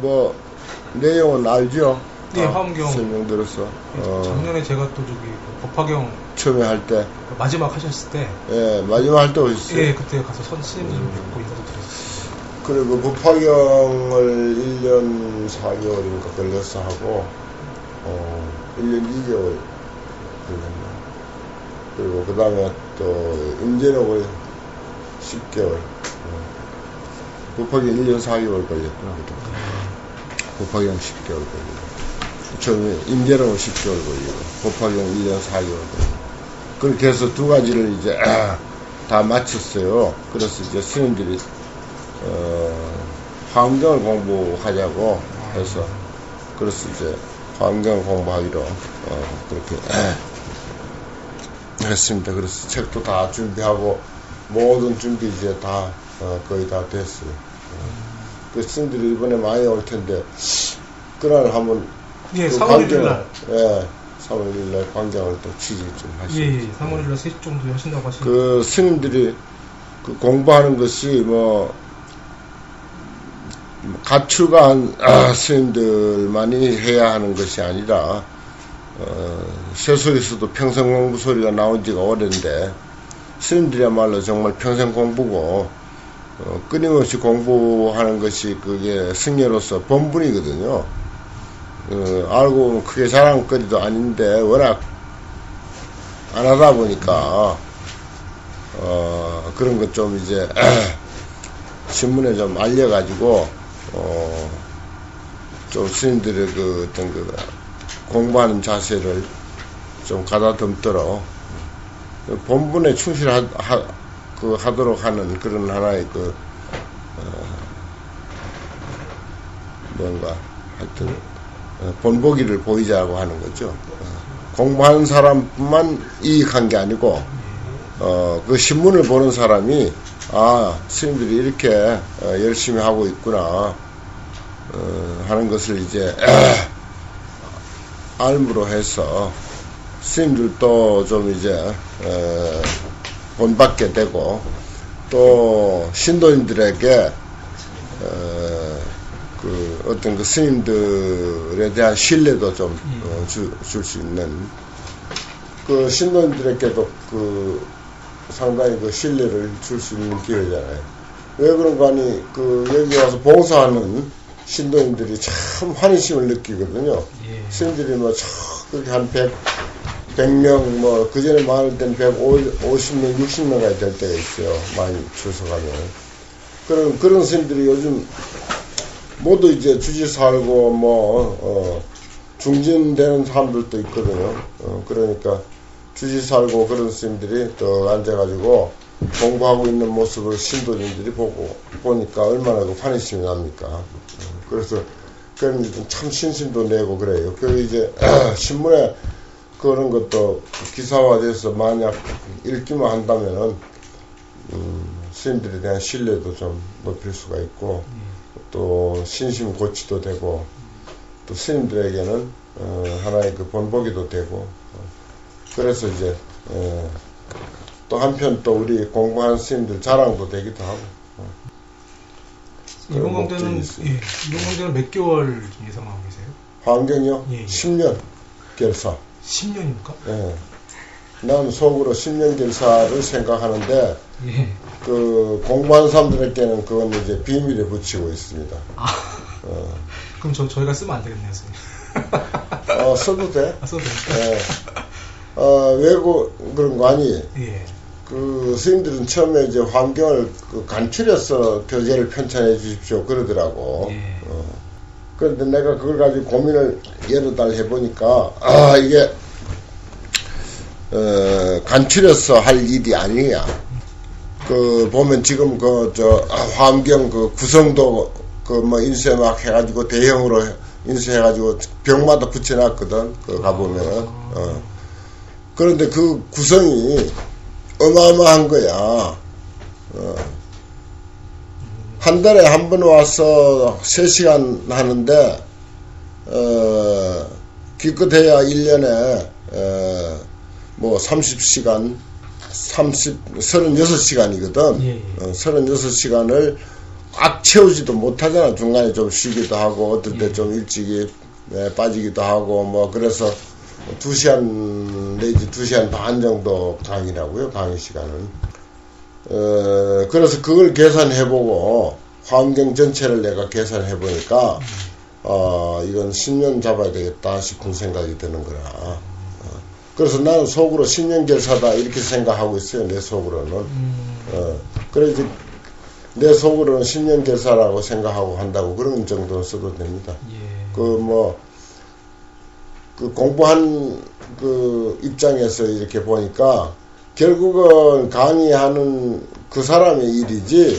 뭐, 내용은 알죠? 네, 다 화엄경. 설명 들었어. 어, 작년에 제가 또 저기 그 법화경 처음에 할 때, 마지막 하셨을 때, 예, 마지막 할 때 오셨어요. 예, 그때 가서 선 스님도 좀 뵙고 인사도 드렸었어요. 그리고 법화경을 1년 4개월인가 걸려서 하고, 어, 1년 2개월 걸렸나. 그리고 그 다음에 또, 임진옥을 10개월. 어. 법화경 1년 4개월 걸렸구나, 그때. 법화경 10개월 걸리고. 처음에 임재롱은 10개월 걸리고, 법화경 1년 4개월 걸리고. 그렇게 해서 두 가지를 이제, 다 마쳤어요. 그래서 이제 스님들이 어, 화엄경을 공부하자고 해서 그래서 이제 화엄경을 공부하기로 어, 그렇게 했습니다. 그래서 책도 다 준비하고 모든 준비 이제 다 어, 거의 다 됐어요. 어. 그 스님들이 이번에 많이 올 텐데 그날 한번 예, 그 3월 1일 광경을, 날. 예, 3월 1일 날 광경을 또 취지 좀 하시고 예, 예, 3월 1일 날 3시 정도 하신다고 하시니까. 그 스님들이 그 공부하는 것이 뭐 가출한 아, 스님들만이 해야 하는 것이 아니라 어, 세속에서도 평생 공부 소리가 나온 지가 오랜데 스님들이야말로 정말 평생 공부고 어, 끊임없이 공부하는 것이 그게 승려로서 본분이거든요. 어, 알고 보면 크게 자랑거리도 아닌데 워낙 안 하다 보니까 어, 그런 것 좀 이제 신문에 좀 알려가지고 어, 좀 스님들의 그 어떤 그 공부하는 자세를 좀 가다듬도록 본분에 충실하 하, 그 하도록 하는 그런 하나의 그 어, 뭔가 하여튼 어, 본보기를 보이자고 하는 거죠. 어, 공부하는 사람만 이익한 게 아니고 어, 그 신문을 보는 사람이 아 스님들이 이렇게 어, 열심히 하고 있구나 어, 하는 것을 이제 알므로 해서 스님들도 좀 이제 에, 본받게 되고 또 신도님들에게 에, 그 어떤 그 스님들에 대한 신뢰도 좀 어, 줄수 있는 그 신도님들에게도 그 상당히 그 신뢰를 줄 수 있는 기회잖아요. 왜 그런가 하니 그 여기 와서 봉사하는 신도님들이 참 환희심을 느끼거든요. 예. 스님들이 뭐참 그렇게 한 100, 100명 뭐 그전에 많을 땐 150명, 60명까지 될 때가 있어요. 많이 출석하면. 그런 그런 스님들이 요즘 모두 이제 주지 살고 뭐 어, 중진되는 사람들도 있거든요. 어, 그러니까 주지 살고 그런 스님들이 또 앉아가지고 공부하고 있는 모습을 신도님들이 보고 보니까 얼마나 그 환희심이 납니까. 어, 그래서 그런 참 신심도 내고 그래요. 그 이제 신문에 그런 것도 기사화돼서 만약 읽기만 한다면은 음, 스님들에 대한 신뢰도 좀 높일 수가 있고 또 신심 고치도 되고 또 스님들에게는 어, 하나의 그 본보기도 되고 어, 그래서 이제 어, 또 한편 또 우리 공부하는 스님들 자랑도 되기도 하고 이번 그런 강좌는. 예, 이번 강좌는 몇 개월 좀 예상하고 계세요? 환경이요 예, 예. 10년 결사 10년입니까? 예. 난 속으로 10년 결사를 생각하는데 예. 그 공부하는 사람들에게는 그건 이제 비밀에 붙이고 있습니다. 아, 어, 그럼 저, 저희가 쓰면 안 되겠네요, 선생님. 어, 써도 돼. 아, 써도 됩니까? 예. 어, 왜고 그런 거 아니? 예. 그 스님들은 처음에 이제 환경을 그 간추려서 교재를 편찬해 주십시오 그러더라고. 예. 어. 그런데 내가 그걸 가지고 고민을 여러 달 해보니까 아 이게 어, 간추려서 할 일이 아니야. 그 보면 지금 그 저 화엄경 그 구성도 그 뭐 인쇄 막 해가지고 대형으로 인쇄해가지고 벽마다 붙여놨거든. 그 가보면은. 어. 그런데 그 구성이 어마어마한 거야. 어. 한 달에 한 번 와서 3시간 하는데, 어, 기껏해야 1년에, 어, 뭐 30시간, 30, 36시간이거든. 예, 예. 어, 36시간을 꽉 채우지도 못하잖아. 중간에 좀 쉬기도 하고, 어떨 때좀 일찍이 네, 빠지기도 하고, 뭐, 그래서 두 시간 내지 두 시간 반 정도 강의라고요, 강의 시간은. 어, 그래서 그걸 계산해보고, 환경 전체를 내가 계산해보니까, 어, 이건 10년 잡아야 되겠다 싶은 생각이 드는 거라. 어. 그래서 나는 속으로 10년 결사다 이렇게 생각하고 있어요, 내 속으로는. 음, 어, 그래 이제 내 속으로는 10년 결사라고 생각하고 한다고 그런 정도는 써도 됩니다. 예. 그 뭐, 그 공부한 그 입장에서 이렇게 보니까 결국은 강의하는 그 사람의 일이지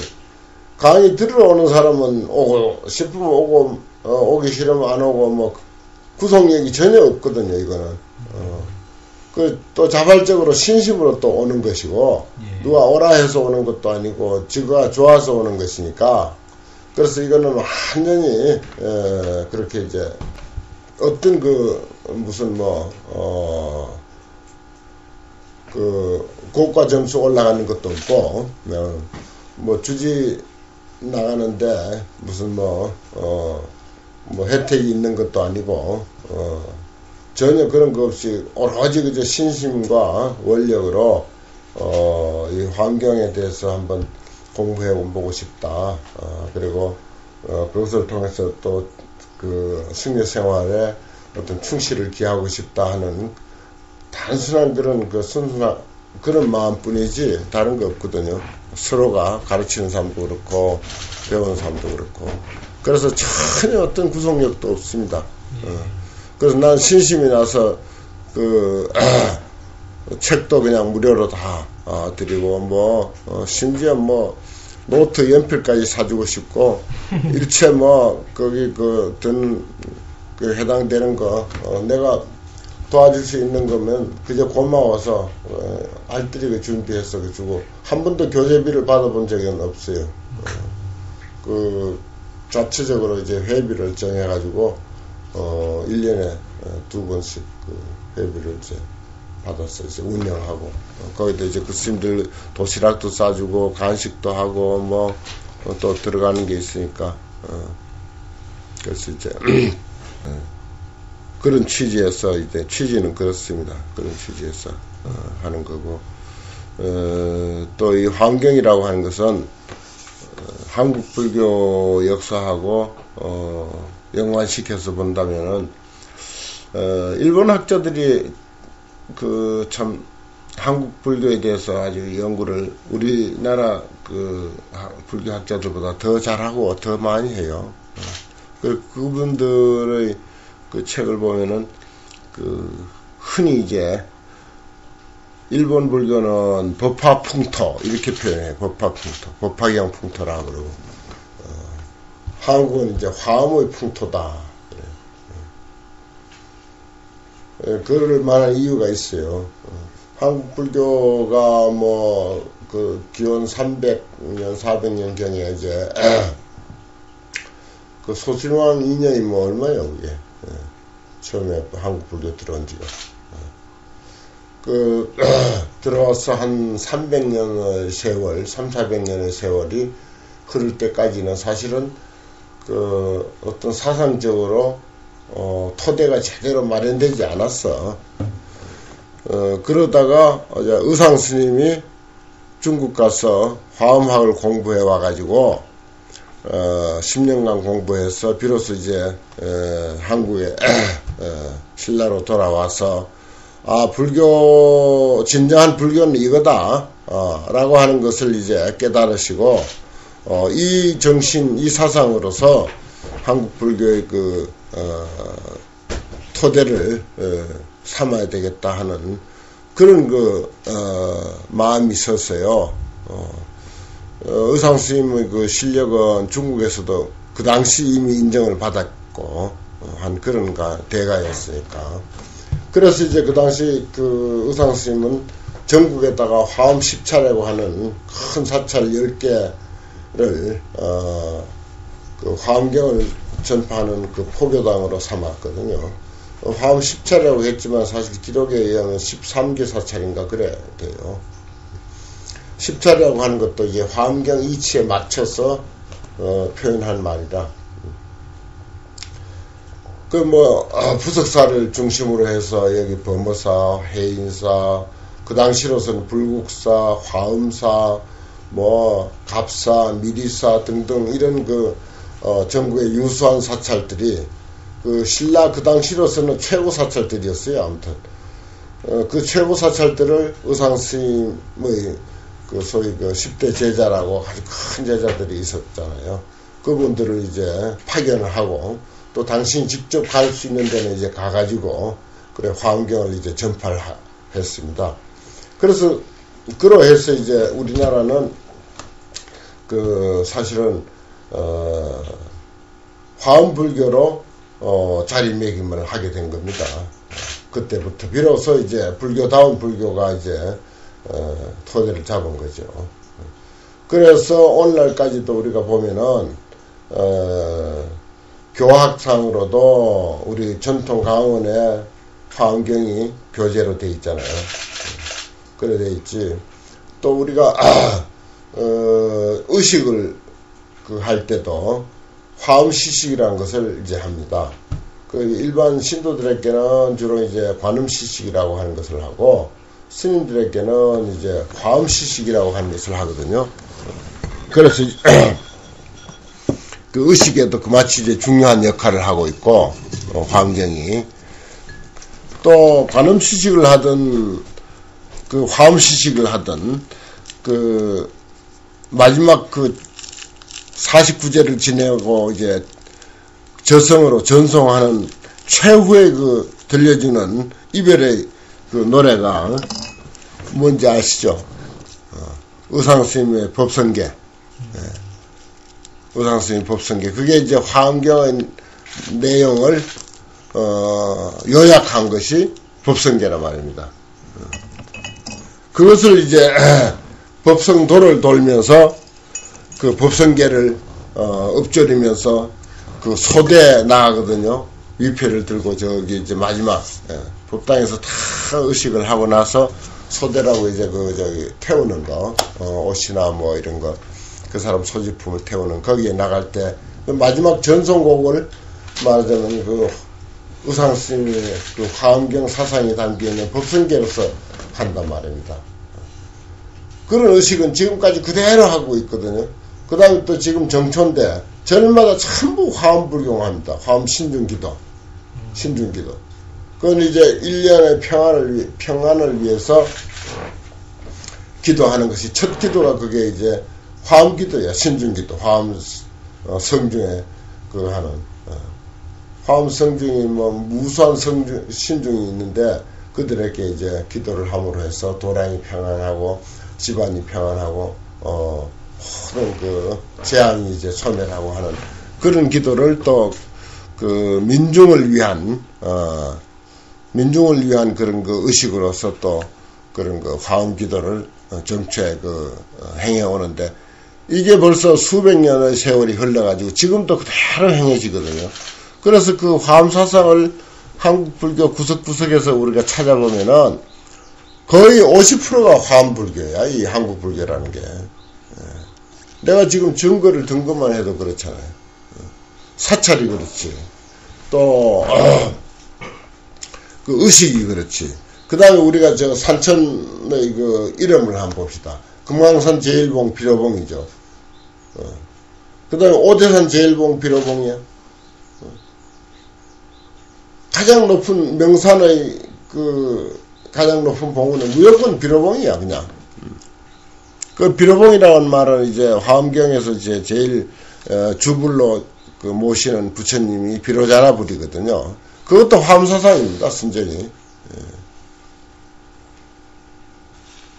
강의 들으러 오는 사람은 오고 싶으면 오고 어, 오기 싫으면 안 오고 뭐 구속력이 전혀 없거든요 이거는 어. 그또 자발적으로 신심으로 또 오는 것이고 예. 누가 오라 해서 오는 것도 아니고 지가 좋아서 오는 것이니까 그래서 이거는 완전히 에, 그렇게 이제 어떤 그 무슨 뭐 어, 그 고가 점수 올라가는 것도 없고 어, 뭐 주지 나가는데 무슨 뭐 어, 뭐 혜택이 있는 것도 아니고 어, 전혀 그런 거 없이 오로지 그저 신심과 원력으로 어, 이 환경에 대해서 한번 공부해 보고 싶다. 어, 그리고 어, 그것을 통해서 또 그 승려 생활에 어떤 충실을 기하고 싶다 하는 단순한 그런 그 순수한 그런 마음뿐이지 다른 거 없거든요. 서로가 가르치는 사람도 그렇고 배우는 사람도 그렇고 그래서 전혀 어떤 구속력도 없습니다. 어. 그래서 난 신심이 나서 그 책도 그냥 무료로 다 어, 드리고 뭐 어, 심지어 뭐 노트 연필까지 사주고 싶고 일체 뭐 거기 그든 그 해당되는 거 어, 내가 도와줄 수 있는 거면 그저 고마워서 어, 알뜰하게 준비해서 주고 한 번도 교재비를 받아본 적은 없어요. 어, 그 자체적으로 이제 회비를 정해가지고 어 1년에 두 번씩 그 회비를 이제 받았어 이제 운영하고 어, 거기다 이제 그 스님들 도시락도 싸주고 간식도 하고 뭐 또 들어가는 게 있으니까 어, 그래서 이제 어, 그런 취지에서 이제 취지는 그렇습니다. 그런 취지에서 어, 하는 거고 어, 또이 환경이라고 하는 것은 어, 한국 불교 역사하고 어, 연관시켜서 본다면은 어, 일본 학자들이 그 참 한국 불교에 대해서 아주 연구를 우리나라 그 하- 불교 학자들보다 더 잘하고 더 많이 해요. 어. 그 그분들의 그 책을 보면은 그 흔히 이제 일본 불교는 법화 풍토 이렇게 표현해요. 법화 풍토, 법화경 풍토라 그러고 어, 한국은 이제 화음의 풍토다. 그래요. 예, 그럴 만한 이유가 있어요. 어, 한국 불교가 뭐, 그, 기원 300년, 400년 경에 이제, 그 소신왕 인연이 뭐 얼마예요, 그게. 예, 처음에 한국 불교 들어온 지가. 어. 그, 들어와서 한 300년의 세월, 3, 400년의 세월이 흐를 때까지는 사실은 그 어떤 사상적으로 어, 토대가 제대로 마련되지 않았어. 어, 그러다가 의상 스님이 중국 가서 화엄학을 공부해 와가지고 어, 10년간 공부해서 비로소 이제 에, 한국에 에, 신라로 돌아와서 아 불교 진정한 불교는 이거다 어, 라고 하는 것을 이제 깨달으시고 어, 이 정신 이 사상으로서 한국 불교의 그 어, 토대를 어, 삼아야 되겠다 하는 그런 그 어, 마음이 있었어요. 어, 어, 의상 스님의 그 실력은 중국에서도 그 당시 이미 인정을 받았고 어, 한 그런 가 대가였으니까. 그래서 이제 그 당시 그 의상 스님은 전국에다가 화엄 10차례고 하는 큰 사찰 10개를 어, 그 화엄경을 전파하는 그 포교당으로 삼았거든요. 어, 화엄 10차례라고 했지만 사실 기록에 의하면 13개 사찰인가 그래 돼요. 10차례라고 하는 것도 이제 화엄경 이치에 맞춰서 어, 표현한 말이다. 그 뭐 부석사를 중심으로 해서 여기 범어사, 해인사, 그 당시로서는 불국사, 화엄사, 뭐 갑사, 미리사 등등 이런 그 어, 전국의 유수한 사찰들이 그 신라 그 당시로서는 최고 사찰들이었어요. 아무튼 어, 그 최고 사찰들을 의상 스님의 그 소위 그 10대 제자라고 아주 큰 제자들이 있었잖아요. 그분들을 이제 파견을 하고 또 당신이 직접 갈 수 있는 데는 이제 가가지고 그래 환경을 이제 전파를 하, 했습니다. 그래서 그러해서 이제 우리나라는 그 사실은 어 화엄불교로 어 자리매김을 하게 된 겁니다. 그때부터 비로소 이제 불교다운 불교가 이제 어 토대를 잡은 거죠. 그래서 오늘날까지도 우리가 보면은 어 교학상으로도 우리 전통 강원의 화엄경이 교재로 돼 있잖아요. 그래 돼 있지. 또 우리가 어, 의식을 그 할 때도 화음시식이라는 것을 이제 합니다. 그 일반 신도들에게는 주로 이제 관음시식이라고 하는 것을 하고 스님들에게는 이제 화음시식이라고 하는 것을 하거든요. 그래서 그 의식에도 그마치 이제 중요한 역할을 하고 있고 어, 환경이 또 관음시식을 하든 그 화음시식을 하든 그 마지막 그 49제를 지내고 이제 저성으로 전송하는 최후의 그 들려주는 이별의 그 노래가 뭔지 아시죠? 어, 의상스님의 법성계. 예. 의상스님 법성계. 그게 이제 화엄경의 내용을 어, 요약한 것이 법성계란 말입니다. 어. 그것을 이제 법성도를 돌면서 그 법성계를 어, 읊조리면서 그 소대 나가거든요. 위패를 들고 저기 이제 마지막 예, 법당에서 다 의식을 하고 나서 소대라고 이제 그 저기 태우는 거 어, 옷이나 뭐 이런 거 그 사람 소지품을 태우는 거기에 나갈 때 그 마지막 전송곡을 말하자면 그 의상 스님의 그 화엄경 사상이 담겨 있는 법성계로서 한단 말입니다. 그런 의식은 지금까지 그대로 하고 있거든요. 그 다음에 또 지금 정초인데 절마다 전부 화엄 불경합니다. 화엄 신중기도. 신중기도. 그건 이제 1년의 평안을, 위, 평안을 위해서 기도하는 것이 첫 기도가 그게 이제 화엄기도야. 신중 기도. 화엄 어, 성중에 그 하는. 어. 화엄 성중이 뭐 무수한 성중, 신중이 있는데 그들에게 이제 기도를 함으로 해서 도량이 평안하고 집안이 평안하고 어 모든 그 재앙이 이제 소멸하고 하는 그런 기도를 또 그 민중을 위한 어 민중을 위한 그런 그 의식으로서 또 그런 그 화음 기도를 정초에 그 행해 오는데 이게 벌써 수백 년의 세월이 흘러가지고 지금도 그대로 행해지거든요. 그래서 그 화음 사상을 한국 불교 구석구석에서 우리가 찾아보면은 거의 50%가 화엄불교야, 이 한국 불교라는 게. 내가 지금 증거를 든 것만 해도 그렇잖아요. 사찰이 그렇지. 또, 어, 그 의식이 그렇지. 그 다음에 우리가 저 산천의 그 이름을 한번 봅시다. 금강산 제일봉 비로봉이죠. 어. 그 다음에 오대산 제일봉 비로봉이야. 어. 가장 높은 명산의 그 가장 높은 봉우는 무조건 비로봉이야 그냥. 그 비로봉이라는 말은 이제 화엄경에서 이제 제일 어, 주불로 그 모시는 부처님이 비로자라 불이거든요. 그것도 화엄사상입니다 순전히. 예.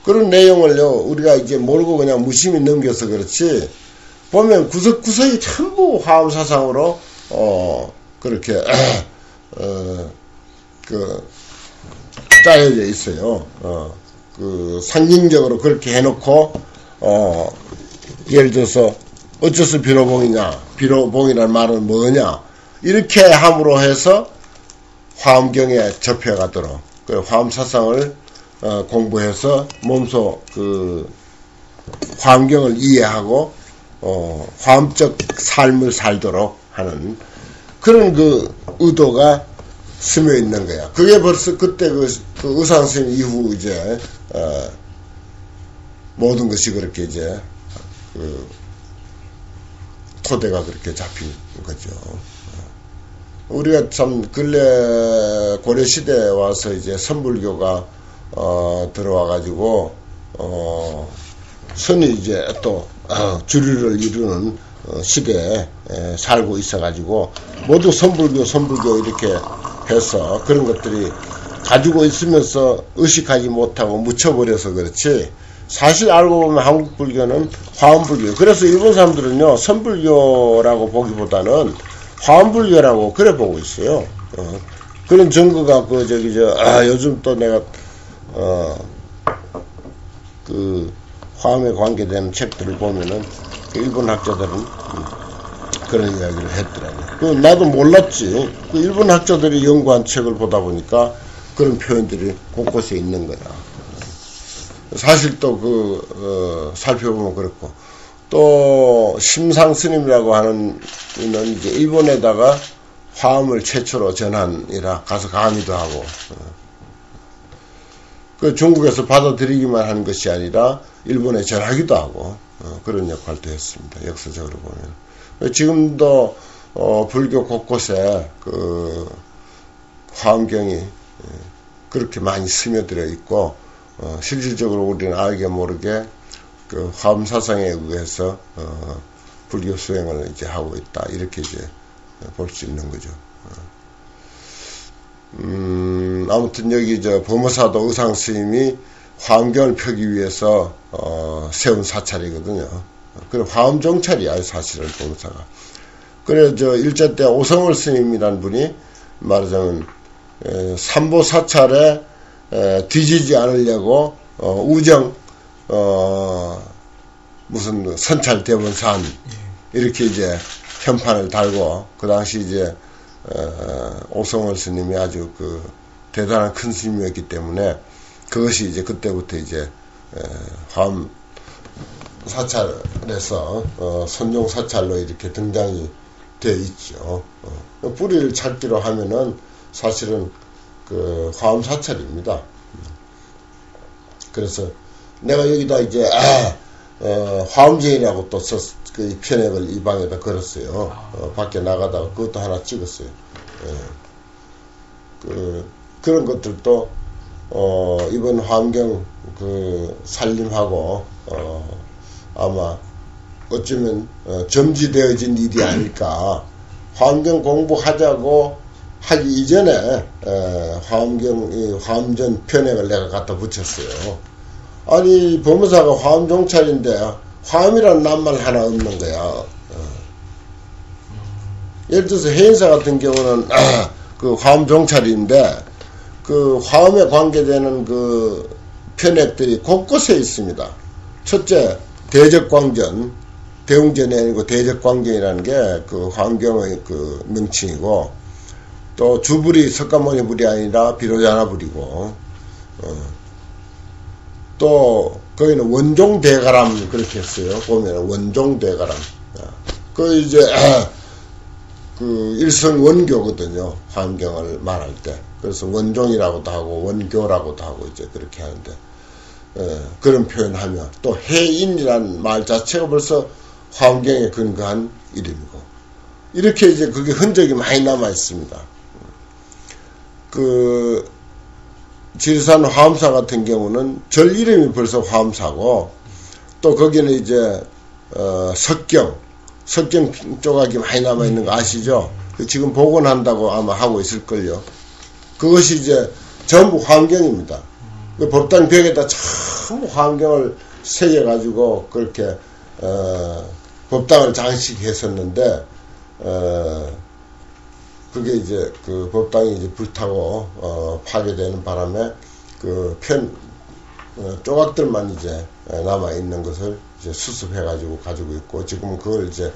그런 내용을요 우리가 이제 모르고 그냥 무심히 넘겨서 그렇지 보면 구석구석이 전부 화엄사상으로 어 그렇게 어 그 짜여져 있어요. 어, 그 상징적으로 그렇게 해놓고 어, 예를 들어서 어째서 비로봉이냐, 비로봉이라는 말은 뭐냐 이렇게 함으로 해서 화엄경에 접해가도록 그 화엄 사상을 어, 공부해서 몸소 그 화엄경을 이해하고 어, 화음적 삶을 살도록 하는 그런 그 의도가 스며 있는 거야. 그게 벌써 그때 그, 그 의상 선생님 이후 이제 어, 모든 것이 그렇게 이제 그 토대가 그렇게 잡힌 거죠. 우리가 참 근래 고려 시대에 와서 이제 선불교가 어, 들어와 가지고 어, 선이 이제 또 어, 주류를 이루는 어, 시대에 에, 살고 있어 가지고 모두 선불교 선불교 이렇게 해서 그런 것들이 가지고 있으면서 의식하지 못하고 묻혀버려서 그렇지 사실 알고 보면 한국 불교는 화엄 불교. 그래서 일본 사람들은요 선불교라고 보기보다는 화엄불교라고 그래 보고 있어요 어, 그런 증거가 그 저기 저 아, 요즘 또 내가 어그 화음에 관계되는 책들을 보면은 그 일본 학자들은 음, 그런 이야기를 했더라고요. 그 나도 몰랐지. 그 일본 학자들이 연구한 책을 보다 보니까 그런 표현들이 곳곳에 있는 거야. 사실 또 그, 어, 살펴보면 그렇고. 또, 심상 스님이라고 하는 이는 이제 일본에다가 화음을 최초로 전한이라 가서 강의도 하고, 어. 그 중국에서 받아들이기만 한 것이 아니라 일본에 전하기도 하고, 어, 그런 역할도 했습니다. 역사적으로 보면. 지금도 어, 불교 곳곳에 그 화엄경이 예, 그렇게 많이 스며들어 있고 어, 실질적으로 우리는 알게 모르게 그 화엄 사상에 의해서 어, 불교 수행을 이제 하고 있다 이렇게 이제 볼 수 있는 거죠. 음, 아무튼 여기 저 범어사도 의상 스님이 화엄경을 펴기 위해서 어, 세운 사찰이거든요. 그래 화엄 정찰이야 사실은 범어사가. 그래 저 일제 때 오성월 스님이란 분이 말하자면 에, 삼보 사찰에 에, 뒤지지 않으려고 어, 우정 어, 무슨 선찰 대본산 이렇게 이제 현판을 달고 그 당시 이제 어, 오성월 스님이 아주 그 대단한 큰 스님이었기 때문에 그것이 이제 그때부터 이제 에, 화엄 사찰에서 어, 선종 사찰로 이렇게 등장이 돼 있죠. 어, 뿌리를 찾기로 하면은 사실은 그 화엄 사찰입니다. 그래서 내가 여기다 이제 아, 어, 화엄제이라고 또 썼, 그 편액을 이 방에다 걸었어요. 어, 밖에 나가다가 그것도 하나 찍었어요. 예. 그 그런 것들도 어, 이번 환경 그 살림하고 어, 아마 어쩌면 어, 점지되어진 일이 아닐까. 환경 공부하자고 하기 이전에 에, 화엄경 이 화엄전 편액을 내가 갖다 붙였어요. 아니 법무사가 화엄 종찰인데 화엄이라는 낱말 하나 없는 거야. 어. 예를 들어서 해인사 같은 경우는 그 화엄 종찰인데 그 화엄에 관계되는 그 편액들이 곳곳에 있습니다. 첫째 대적광전 대웅전이 아니고 대적광전이라는 게 그 환경의 그 명칭이고 또 주불이 석가모니 불이 아니라 비로자나 불이고 어, 또 거기는 원종 대가람 그렇게 했어요. 보면 원종 대가람. 그 이제 그 일선 원교거든요. 환경을 말할 때. 그래서 원종이라고도 하고 원교라고도 하고 이제 그렇게 하는데 에, 그런 표현하면 또 해인이라는 말 자체가 벌써 환경에 근거한 이름이고 이렇게 이제 그게 흔적이 많이 남아 있습니다. 그 지리산 화엄사 같은 경우는 절 이름이 벌써 화엄사고 또 거기는 이제 어, 석경 석경 조각이 많이 남아 있는 거 아시죠? 그 지금 복원한다고 아마 하고 있을걸요. 그것이 이제 전부 환경입니다. 그 법당 벽에다 전부 환경을 새겨가지고 그렇게 어, 법당을 장식했었는데 어, 그게 이제 그 법당이 이제 불타고 어, 파괴되는 바람에 그편 어, 조각들만 이제 남아 있는 것을 이제 수습해 가지고 가지고 있고 지금 그걸 이제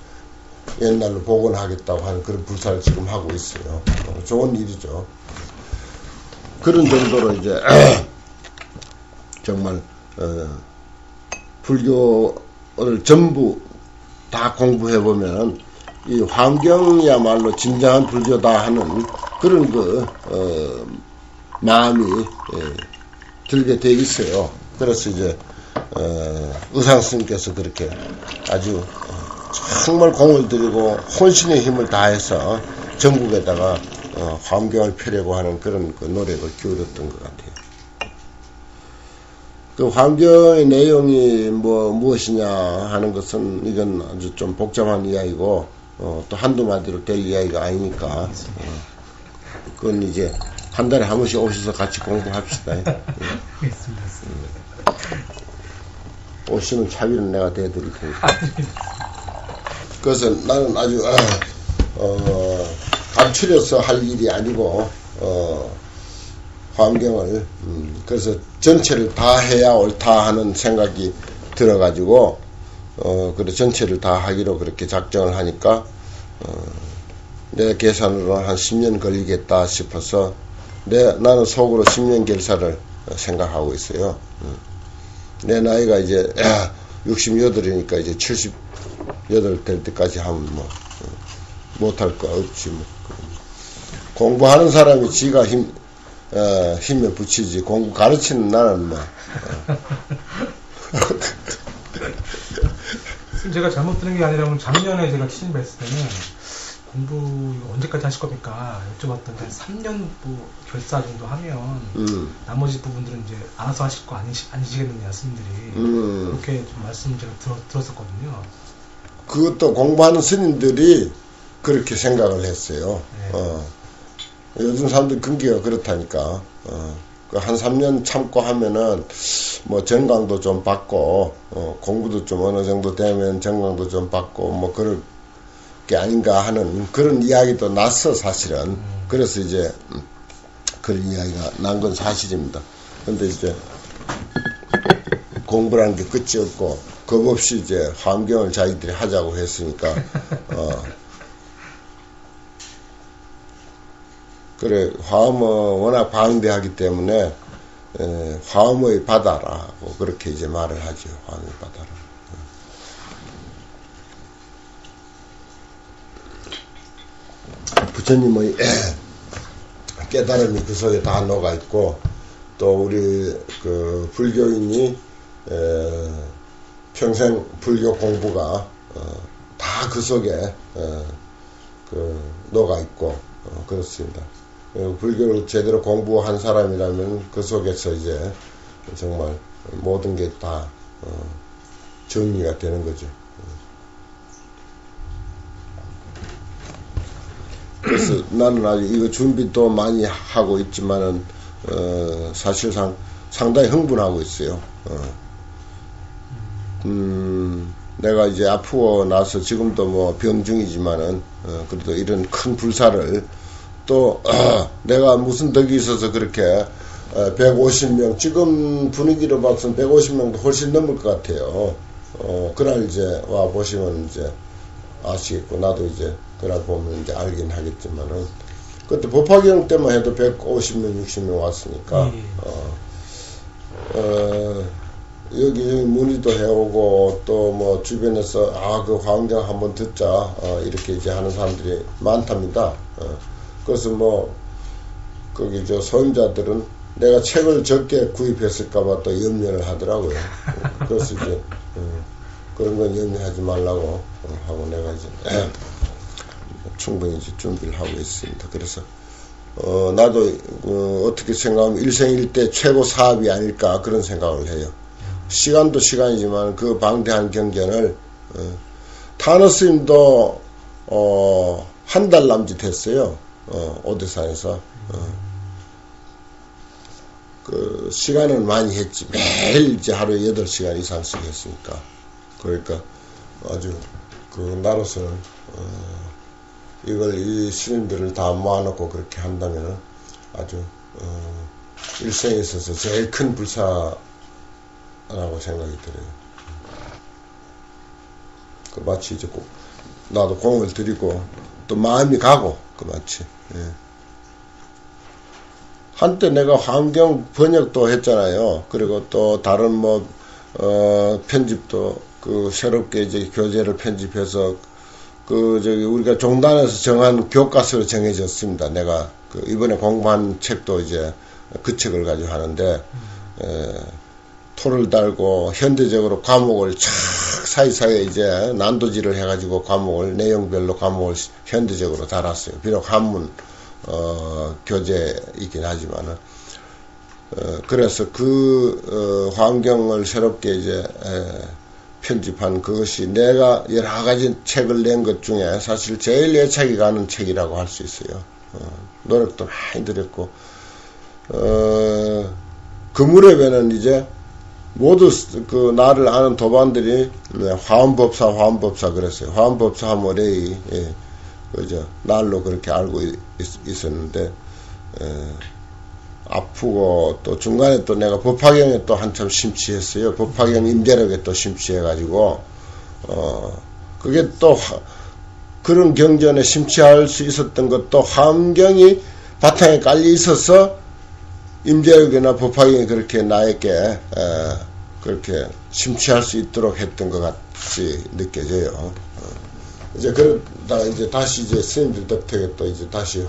옛날로 복원하겠다고 하는 그런 불사를 지금 하고 있어요. 어, 좋은 일이죠. 그런 정도로 이제 정말 어, 불교를 전부 다 공부해 보면 이 환경이야말로 진정한 불교다 하는 그런 그 어, 마음이 예, 들게 돼 있어요. 그래서 이제 어, 의상 스님께서 그렇게 아주 어, 정말 공을 들이고 혼신의 힘을 다해서 전국에다가 어, 환경을 펴려고 하는 그런 그 노력을 기울였던 것 같아요. 그 환경의 내용이 뭐 무엇이냐 하는 것은 이건 아주 좀 복잡한 이야기고 어, 또 한두 마디로 될 이야기가 아니니까 어, 그건 이제 한 달에 한 번씩 오셔서 같이 공부합시다. 예. 알겠습니다. 오시는 차비는 내가 대드릴 테니까. 그래서 나는 아주 어, 어, 감추려서 할 일이 아니고 어, 환경을 음, 그래서 전체를 다 해야 옳다 하는 생각이 들어가지고 어, 그래 전체를 다 하기로 그렇게 작정을 하니까 어, 내 계산으로 한 10년 걸리겠다 싶어서 내 나는 속으로 10년 결사를 생각하고 있어요. 음. 내 나이가 이제 68이니까 이제 78 될 때까지 하면 뭐 어, 못할 거 없지 뭐. 공부하는 사람이 지가 힘 어, 힘에 붙이지 공부 가르치는 나는 뭐 어. 제가 잘못 들은 게 아니라 작년에 제가 취임 했을 때는 공부 언제까지 하실 겁니까? 여쭤봤더니 한 3년 뭐 결사 정도 하면 음, 나머지 부분들은 이제 알아서 하실 거 아니시, 아니시겠느냐 스님들이 음. 그렇게 좀 말씀 제가 들어, 들었었거든요. 그것도 공부하는 스님들이 그렇게 생각을 했어요. 네. 어. 요즘 사람들 근기가 그렇다니까. 어. 그한 3년 참고 하면은 뭐 정강도 좀 받고 어, 공부도 좀 어느 정도 되면 정강도 좀 받고 뭐 그럴 게 아닌가 하는 그런 이야기도 났어 사실은. 음. 그래서 이제 음, 그런 이야기가 난 건 사실입니다. 근데 이제 공부라는 게 끝이 없고 겁 없이 이제 환경을 자기들이 하자고 했으니까 어 그래 화엄어 워낙 방대하기 때문에 에, 화엄의 바다라고 그렇게 이제 말을 하죠 화엄의 바다라 부처님의 깨달음이 그 속에 다 녹아 있고 또 우리 그 불교인이 에, 평생 불교 공부가 다 그 속에 어, 그 녹아 있고 어, 그렇습니다. 어, 불교를 제대로 공부한 사람이라면 그 속에서 이제 정말 모든 게다 어, 정리가 되는 거죠. 그래서 나는 아직 이거 준비도 많이 하고 있지만은 어, 사실상 상당히 흥분하고 있어요. 어. 음, 내가 이제 아프고 나서 지금도 뭐 병중이지만은 어, 그래도 이런 큰 불사를 또 어, 내가 무슨 덕이 있어서 그렇게 어, 150명 지금 분위기로 봐서는 150명도 훨씬 넘을 것 같아요. 어, 그날 이제 와 보시면 이제 아시겠고 나도 이제 그날 보면 이제 알긴 하겠지만은 그때 법화경 때만 해도 150명, 60명 왔으니까 예. 어, 어, 여기 문의도 해오고 또 뭐 주변에서 아 그 환경 한번 듣자 어, 이렇게 이제 하는 사람들이 많답니다. 어, 그래서 뭐 거기 저 소임자들은 내가 책을 적게 구입했을까봐 또 염려를 하더라고요. 어, 그래서 이제 어, 그런 건 염려하지 말라고 어, 하고 내가 이제 충분히 이제 준비를 하고 있습니다. 그래서 어, 나도 어, 어떻게 생각하면 일생일대 최고 사업이 아닐까 그런 생각을 해요. 시간도 시간이지만 그 방대한 경전을 어, 타너 스님도 어, 한 달 남짓 했어요. 어, 오대산에서 어, 그 시간을 많이 했지. 매일 이제 하루에 8시간 이상씩 했으니까. 그러니까 아주 그 나로서는 어, 이걸 이 스님들을 다 모아놓고 그렇게 한다면 아주 어, 일생에 있어서 제일 큰 불사라고 생각이 들어요. 그 마치 이제 꼭 나도 공을 들이고 또 마음이 가고 그 마치 예. 한때 내가 환경 번역도 했잖아요. 그리고 또 다른 뭐 어, 편집도 그 새롭게 이제 교재를 편집해서 그 저기 우리가 종단에서 정한 교과서로 정해졌습니다. 내가 그 이번에 공부한 책도 이제 그 책을 가지고 하는데 에, 토를 달고 현대적으로 과목을 착 사이사이에 이제 난도질을 해가지고 과목을 내용별로 과목을 현대적으로 달았어요. 비록 한문 어, 교재이긴 하지만은 어, 그래서 그 어, 환경을 새롭게 이제 에, 편집한 그것이 내가 여러 가지 책을 낸 것 중에 사실 제일 애착이 가는 책이라고 할 수 있어요. 어, 노력도 많이 들였고 어, 그 무렵에는 이제 모두 그 나를 아는 도반들이 네, 화엄법사 화엄법사 그랬어요. 화엄법사 하모레이 예, 그저 날로 그렇게 알고 있, 었는데 예, 아프고 또 중간에 또 내가 법화경에 또 한참 심취했어요. 법화경 임대력에 또 심취해가지고 어 그게 또 하, 그런 경전에 심취할 수 있었던 것도 환경이 바탕에 깔려 있어서 임대력이나 법화경이 그렇게 나에게 에, 그렇게 심취할 수 있도록 했던 것 같이 느껴져요. 어. 이제 그러다가 이제 다시 이제 스님들 덕택에 또 이제 다시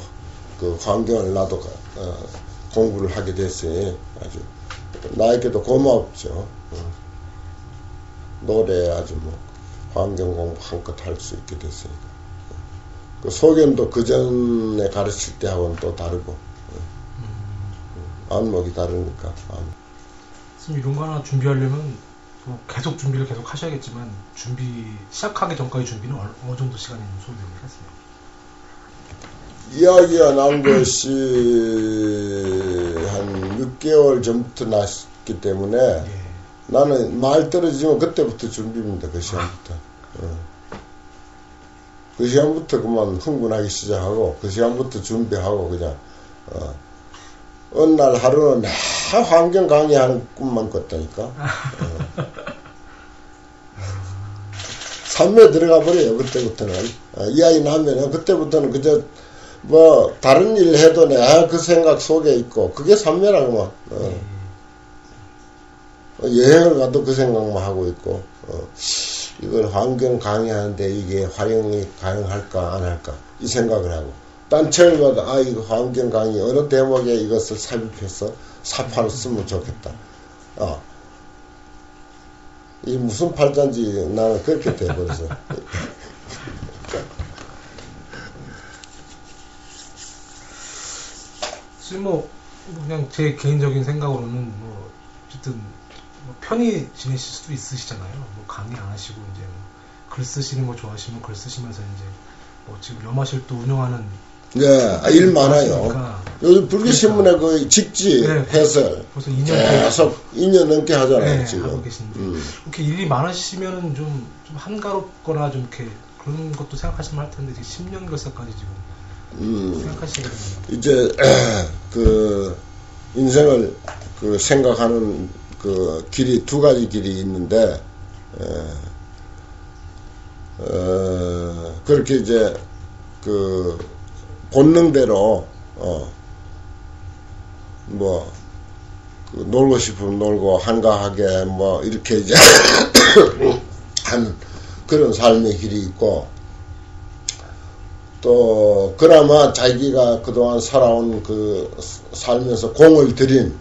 그 환경을 나도 어, 공부를 하게 됐으니 아주 나에게도 고맙죠. 어. 노래 아주 뭐 환경 공부 한껏 할 수 있게 됐으니까. 그 소견도 그 전에 가르칠 때하고는 또 다르고. 안목이 다르니까. 안. 이런 거 하나 준비하려면 뭐 계속 준비를 계속 하셔야겠지만 준비 시작하기 전까지 준비는 어느 정도 시간이 소요되겠어요? 이야기가 난 것이 한 6개월 전부터 났기 때문에 예. 나는 말 떨어지면 그때부터 준비입니다. 그 시간부터. 어. 그 시간부터 그만 흥분하기 시작하고 그 시간부터 준비하고 그냥 어. 어느 날 하루는 나 환경 강의하는 꿈만 꿨다니까. 어. 삶에 들어가 버려요 그때부터는 어, 이야기 나면은 그때부터는 그저 뭐 다른 일 해도 내가 그 생각 속에 있고 그게 삼매라고 어. 어, 여행을 가도 그 생각만 하고 있고 어. 이걸 환경 강의하는데 이게 활용이 가능할까 안 할까 이 생각을 하고 봐도 아 이거 환경 강의 어느 대목에 이것을 삽입해서 사파를 쓰면 좋겠다 어. 이 무슨 팔자인지 나는 그렇게 돼버려서 사실 뭐 그냥 제 개인적인 생각으로는 뭐 어쨌든 뭐 편히 지내실 수도 있으시잖아요. 뭐 강의 안 하시고 이제 뭐 글 쓰시는 거 좋아하시면 글 쓰시면서 이제 뭐 지금 염화실도 운영하는 네, 아, 일 많아요. 요즘 불교신문에 그러니까. 그 직지 네, 해설 벌써 2년 계속 2년 넘게 하잖아요 네, 지금. 음. 이렇게 일이 많으시면은 좀, 좀 한가롭거나 좀 이렇게 그런 것도 생각하시면 할 텐데 지금 10년 결사까지 지금 음, 이제 그 인생을 그 생각하는 그 길이 두 가지 길이 있는데 에, 어, 그렇게 이제 그 본능대로 어, 뭐 그 놀고 싶으면 놀고 한가하게 뭐 이렇게 이제 한 그런 삶의 길이 있고 또 그나마 자기가 그동안 살아온 그 살면서 공을 들인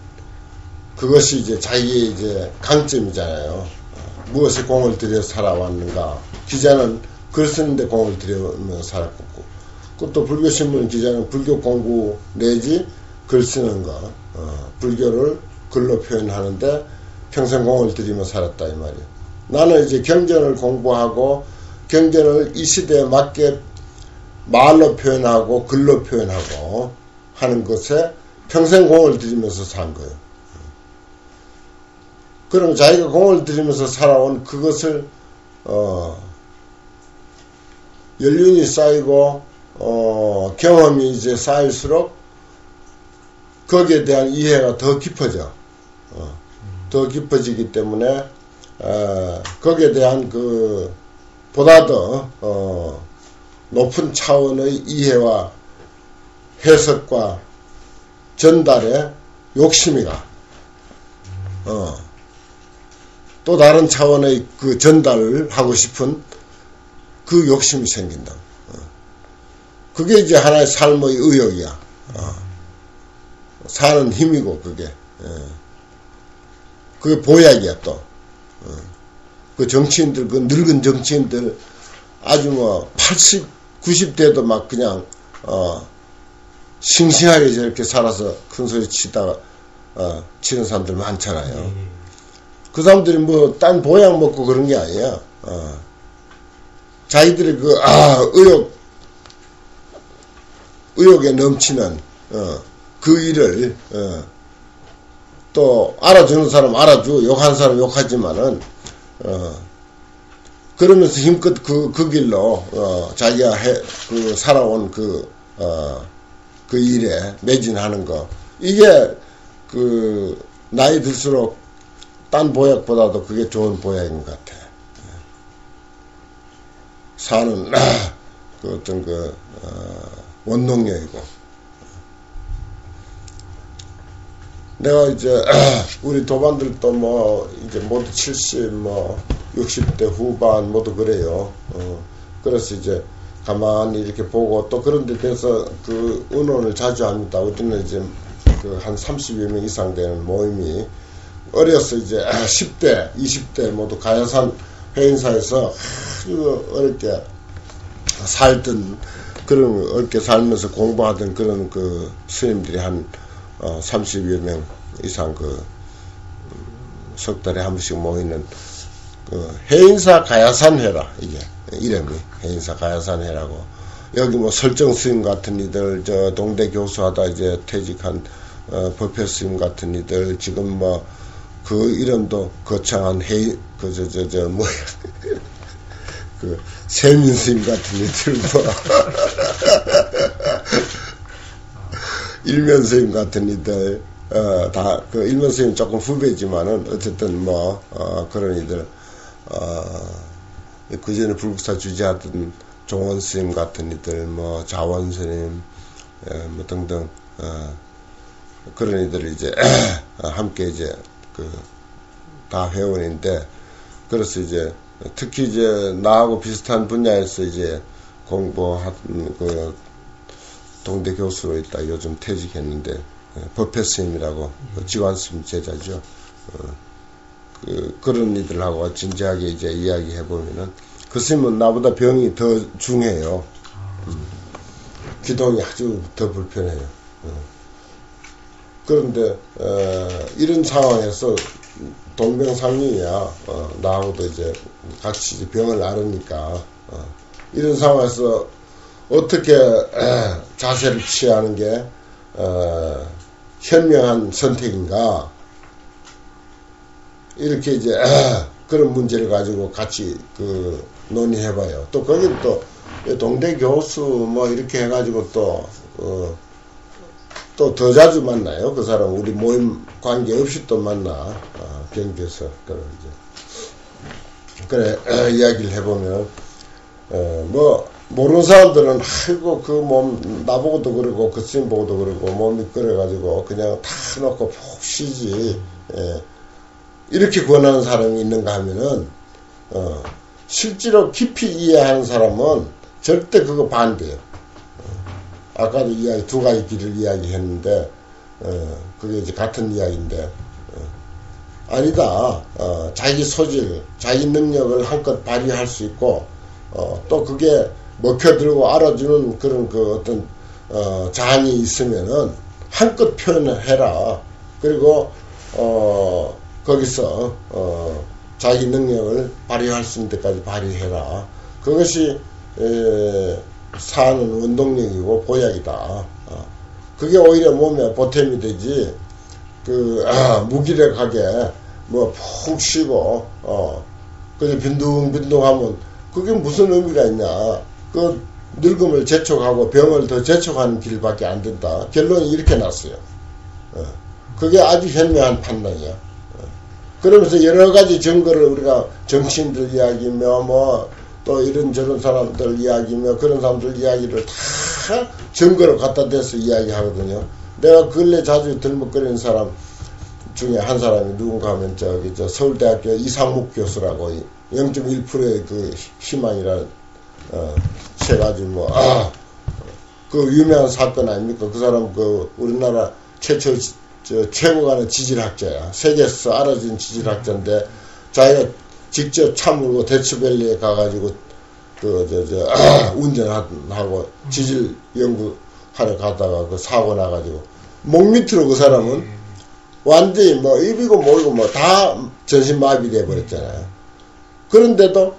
그것이 이제 자기의 이제 강점이잖아요. 무엇에 공을 들여 살아왔는가. 기자는 글 쓰는데 공을 들여면 살았고, 또 불교신문 기자는 불교 공부 내지 글 쓰는 거, 어, 불교를 글로 표현하는데 평생 공을 들이며 살았다 이 말이에요. 나는 이제 경전을 공부하고 경전을 이 시대에 맞게 말로 표현하고 글로 표현하고 하는 것에 평생 공을 들이면서 산 거예요. 그럼 자기가 공을 들이면서 살아온 그것을 어, 연륜이 쌓이고 어, 경험이 이제 쌓일수록 거기에 대한 이해가 더 깊어져. 어, 더 깊어지기 때문에 어, 거기에 대한 그 보다 더 어, 높은 차원의 이해와 해석과 전달에 욕심이가. 어. 또 다른 차원의 그 전달을 하고 싶은 그 욕심이 생긴다. 어. 그게 이제 하나의 삶의 의욕이야. 어. 사는 힘이고 그게. 예. 그게 보약이야 또. 어. 그 정치인들, 그 늙은 정치인들 아주 뭐 80, 90대도 막 그냥 어 싱싱하게 저렇게 살아서 큰 소리 치다가 어 치는 사람들 많잖아요. 예, 예. 그 사람들이 뭐 딴 보약 먹고 그런 게 아니야. 어. 자기들의 그, 아, 의욕, 의욕에 넘치는, 어, 그 일을, 어, 또, 알아주는 사람 알아주고, 욕하는 사람 욕하지만은, 어, 그러면서 힘껏 그, 그 길로, 어, 자기가 해, 그, 살아온 그, 어, 그 일에 매진하는 거. 이게, 그, 나이 들수록 딴 보약보다도 그게 좋은 보약인 것 같아. 사는 그 어떤 그 어, 원동력이고 내가 이제 우리 도반들도 뭐 이제 모두 70, 뭐 60대 후반 모두 그래요. 어, 그래서 이제 가만히 이렇게 보고 또 그런 데 대해서 그 의논을 자주 합니다. 어디는 이제 그 한 30여 명 이상 되는 모임이 어려서 이제 10대, 20대 모두 가야산 회인사에서 아주 어렵게 살던 그런 어렵게 살면서 공부하던 그런 그 스님들이 한 어, 30여 명 이상 그 석 달에 한 번씩 모이는 그 해인사 가야산 회라 이게 이름이 해인사 가야산 회라고. 여기 뭐 설정 스님 같은 이들 저 동대 교수하다 이제 퇴직한 어, 법회 스님 같은 이들 지금 뭐 그 이름도 거창한 해인 그저 저저 뭐야 그 세민 스님 같은 이들 뭐. 일면 스님 같은 이들 어, 다, 그, 일본 스님 조금 후배지만은, 어쨌든 뭐, 어, 그런 이들, 어, 그 전에 불국사 주재하던 종원 스님 같은 이들, 뭐, 자원 스님, 예, 뭐, 등등, 어, 그런 이들 이제, 함께 이제, 그, 다 회원인데, 그래서 이제, 특히 이제, 나하고 비슷한 분야에서 이제, 공부한, 그, 동대 교수로 있다 요즘 퇴직했는데, 법회 스님이라고 그 지관 스님 제자죠. 어, 그, 그런 이들하고 진지하게 이제 이야기해 보면은 그 스님은 나보다 병이 더 중해요. 음, 기동이 아주 더 불편해요. 어. 그런데 어, 이런 상황에서 동병상련이야. 어, 나하고도 이제 같이 이제 병을 앓으니까 어, 이런 상황에서 어떻게 에, 자세를 취하는 게 어, 현명한 선택인가 이렇게 이제 그런 문제를 가지고 같이 그 논의해봐요. 또 거긴 또 동대 교수 뭐 이렇게 해가지고 또 어, 또 더 자주 만나요. 그 사람 우리 모임 관계 없이 또 만나 어, 병교서 그래 이제 그래 이야기를 해보면 어, 뭐 모르는 사람들은 아이고 그 몸 나보고도 그러고 그 스님 보고도 그러고 몸이 끓여가지고 그냥 다 놓고 푹 쉬지 예. 이렇게 권하는 사람이 있는가 하면은 어, 실제로 깊이 이해하는 사람은 절대 그거 반대예요. 어, 아까도 이야기 두 가지 길을 이야기했는데 어, 그게 이제 같은 이야기인데 어, 아니다. 어, 자기 소질, 자기 능력을 한껏 발휘할 수 있고 어, 또 그게 먹혀들고 알아주는 그런 그 어떤 어, 자한이 있으면은 한껏 표현을 해라. 그리고 어, 거기서 어, 자기 능력을 발휘할 수 있는 데까지 발휘해라. 그것이 에, 사는 원동력이고 보약이다. 어, 그게 오히려 몸에 보탬이 되지. 그 아, 무기력하게 뭐 푹 쉬고 어, 그저 빈둥빈둥하면 그게 무슨 의미가 있냐. 그 늙음을 재촉하고 병을 더 재촉하는 길밖에 안 된다. 결론이 이렇게 났어요. 어. 그게 아주 현명한 판단이야. 어. 그러면서 여러 가지 증거를 우리가 정치인들 이야기며 뭐 또 이런저런 사람들 이야기며 그런 사람들 이야기를 다 증거를 갖다 대서 이야기하거든요. 내가 근래 자주 들먹거리는 사람 중에 한 사람이 누군가 하면 저기 저 서울대학교 이상목 교수라고 0.1%의 그 희망이라 어, 해가지고 뭐, 아, 그 유명한 사건 아닙니까? 그 사람 그 우리나라 최초 지- 저 최고간의 지질학자야. 세계에서 알아진 지질학자인데 자기가 직접 참으로 데츠밸리에 가가지고 그저저 운전하고 지질 연구하러 가다가 그 사고 나가지고 목 밑으로 그 사람은 예. 완전히 뭐 입이고 뭐이고 뭐 다 전신 마비 돼 버렸잖아요. 그런데도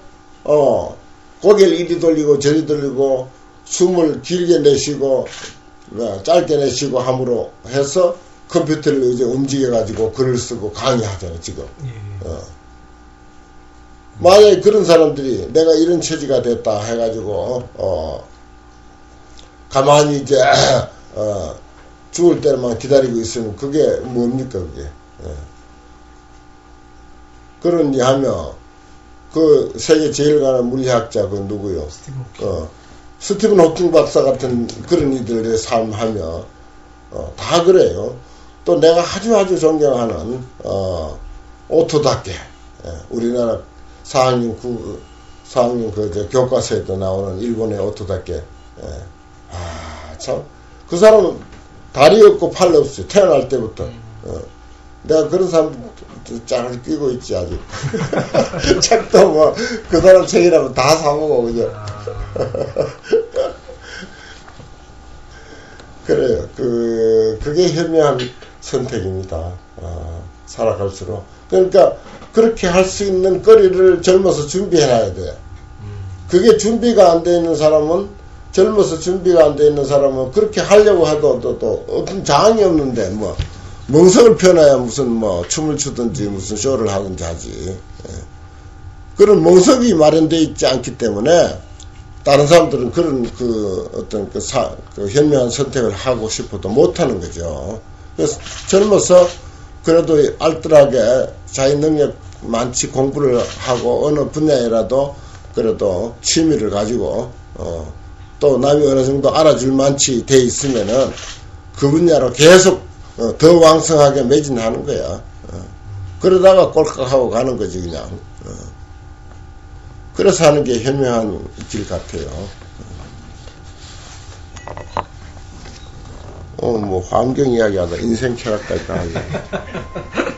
어 고개를 이리 돌리고 저리 돌리고 숨을 길게 내쉬고 어, 짧게 내쉬고 함으로 해서 컴퓨터를 이제 움직여 가지고 글을 쓰고 강의하잖아요 지금. 예. 어. 만약에 그런 사람들이 내가 이런 처지가 됐다 해가지고 어 가만히 이제 어 죽을 때만 기다리고 있으면 그게 뭡니까 그게 예. 그런지 하면 그 세계 제일 가는 물리학자 그 누구요 스티븐 호킹. 어, 스티븐 호킹 박사 같은 그런 이들의 삶 하면 어, 다 그래요. 또 내가 아주 아주 존경하는 어, 오토답게 예, 우리나라 4학년 구 4학년 그저 교과서에도 나오는 일본의 오토답게 예. 아 참 그 사람은 다리 없고 팔 없어요. 태어날 때부터. 어. 내가 그런 사람 짱을 끼고 있지 아직. 책도 뭐 그 사람 책이라면 다 사보고 그죠. 아, 그래요. 그, 그게 현명한 선택입니다. 아, 살아갈수록. 그러니까, 그렇게 할 수 있는 거리를 젊어서 준비해놔야. 음, 그게 준비가 안 돼 있는 사람은, 젊어서 준비가 안 돼 있는 사람은, 그렇게 하려고 해도 또, 또, 어떤 장이 없는데, 뭐, 멍석을 펴놔야 무슨 뭐, 춤을 추든지 무슨 쇼를 하든지 하지. 예. 그런 멍석이 마련되어 있지 않기 때문에, 다른 사람들은 그런 그 어떤 그, 사, 그 현명한 선택을 하고 싶어도 못하는 거죠. 그래서 젊어서 그래도 알뜰하게 자기 능력 많지 공부를 하고 어느 분야에라도 그래도 취미를 가지고 어, 또 남이 어느 정도 알아줄 만치 돼 있으면은 그 분야로 계속 어, 더 왕성하게 매진하는 거야. 어. 그러다가 꼴깍하고 가는 거지 그냥. 어. 그래서 하는 게 현명한 길 같아요. 어, 뭐, 환경 이야기 하다 인생 철학까지 다 하네.